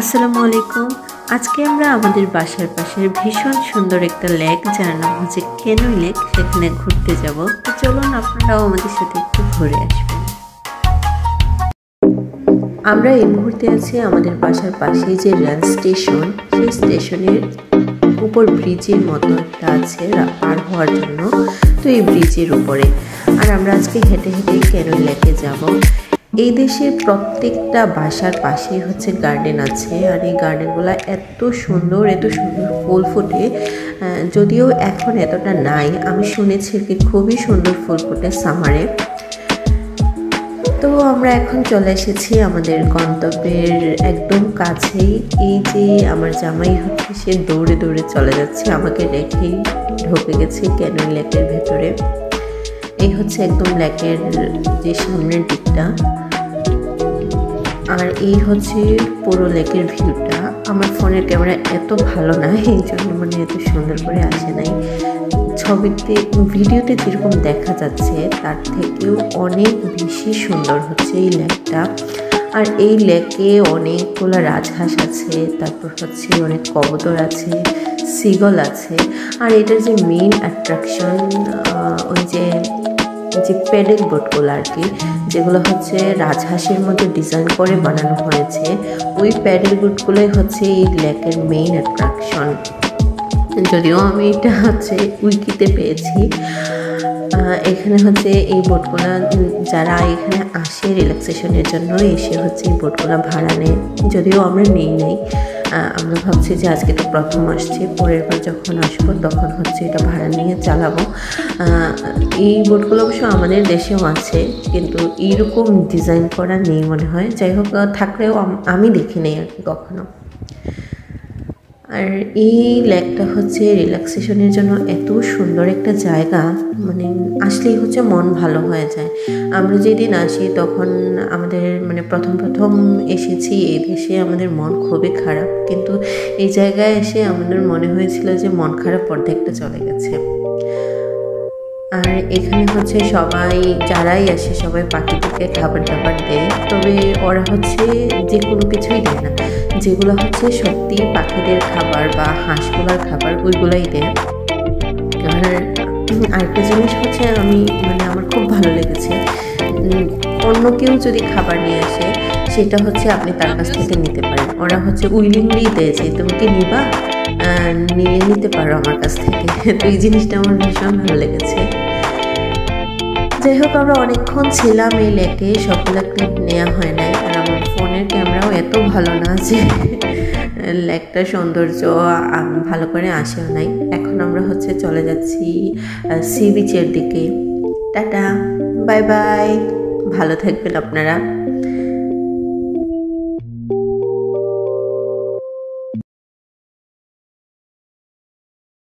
আসসালামু আলাইকুম। আজকে আমরা আমাদের বাসার পাশের ভীষণ সুন্দর একটা লেক, যার নাম হচ্ছে কেনই লেক, সেখানে ঘুরতে যাব। তো চলুন, আপনারাও আমাদের সাথে একটু ঘুরে আসবেন। আমরা এই মুহূর্তে আছি আমাদের বাসার পাশে যে রেল স্টেশন, সেই স্টেশনের উপর ব্রিজের মতো একটা আছে পার হওয়ার জন্য। তো এই ব্রিজের উপরে। আর আমরা আজকে হেঁটে হেঁটে কেনই লেকে যাব। এই দেশের প্রত্যেকটা বাসার পাশেই হচ্ছে গার্ডেন আছে। আর এই গার্ডেনগুলো এত সুন্দর এত সুন্দর ফুল ফোটে। যদিও এখন এতটা নাই। আমি শুনেছি কি খুবই সুন্দর ফুল ফোটে সামারে তো আমরা এখন চলে এসেছি আমাদের গন্তব্যের একদম কাছেই। এই যে আমার জামাই হচ্ছে, সে দৌড়ে দৌড়ে চলে যাচ্ছে। আমাকে রেখেই ঢুকে গেছে ক্যানন লেকের ভেতরে। এই হচ্ছে একদম লেকের যে সামনের দিকটা। আর এই হচ্ছে পুরো লেকের ভিউটা। আমার ফোনের ক্যামেরা এত ভালো না, এই জন্য মানে এত সুন্দর করে আসে নাই। ছবিতে, ভিডিওতে যেরকম দেখা যাচ্ছে, তার থেকেও অনেক বেশি সুন্দর হচ্ছে এই লেকটা। আর এই লেকে অনেকগুলো রাজহাঁস আছে, তারপর হচ্ছে অনেক কবুতর আছে, সিগল আছে। আর এটার যে মেইন অ্যাট্রাকশন ওই যে যে প্যাডেল বোটগুলো আর কি, যেগুলো হচ্ছে রাজহাঁসের মধ্যে ডিজাইন করে বানানো হয়েছে। ওই প্যাডেল বোটগুলোই হচ্ছে এই লেকের মেইন অ্যাট্রাকশন যদিও আমি এটা হচ্ছে উইকিতে পেয়েছি। এখানে হচ্ছে এই বোটগুলো যারা এখানে আসে রিল্যাক্সেশনের জন্য, এসে হচ্ছে এই বোটগুলো ভাড়া নেয়। যদিও আমরা নেই নাই আমরা ভাবছি যে আজকে তো প্রথম আসছে, পরের বার যখন আসব তখন হচ্ছে এটা ভাড়া নিয়ে চালাবো। এই বোটগুলো অবশ্য আমাদের দেশেও আছে, কিন্তু এইরকম ডিজাইন করা নেই মনে হয়। যাই হোক থাকলেও আমি দেখি নেই আর কি কখনো। আর এই লেকটা হচ্ছে রিল্যাক্সেশনের জন্য এত সুন্দর একটা জায়গা। মানে আসলেই হচ্ছে মন ভালো হয়ে যায়। আমরা যেদিন আসি তখন আমাদের মানে প্রথম প্রথম এসেছি এই দেশে আমাদের মন খুবই খারাপ। কিন্তু এই জায়গায় এসে আমাদের মনে হয়েছিল যে মন খারাপ অর্ধেকটা চলে গেছে। আর এখানে হচ্ছে সবাই, যারাই আসে সবাই পাখিদেরকে খাবার দাবার দেয়। তবে ওরা হচ্ছে যে কোনো কিছুই দেয় না। যেগুলো হচ্ছে সত্যি পাখিদের খাবার বা হাঁসগুলার খাবার, ওইগুলোই দেয়। আর আরেকটা জিনিস হচ্ছে আমি মানে আমার খুব ভালো লেগেছে। অন্য কেউ যদি খাবার নিয়ে আসে, সেটা হচ্ছে আপনি তার কাছ থেকে নিতে পারেন। ওরা হচ্ছে উইলিংলি দেয় যে, তুমি কি নিবা? নিয়ে নিতে পারো আমার কাছ থেকে। তো এই জিনিসটা আমার ভীষণ ভালো লেগেছে। যাই হোক আমরা অনেকক্ষণ ছিলাম এই লেকে, সবগুলো ক্লিপ নেওয়া হয় নাই। আর আমার ফোনের ক্যামেরাও এত ভালো না যে লেকটা সৌন্দর্য ভালো করে আসেও নাই। এখন আমরা হচ্ছে চলে যাচ্ছি সি বিচের দিকে। Tata, bye bye. ভালো থাকবেন আপনারা।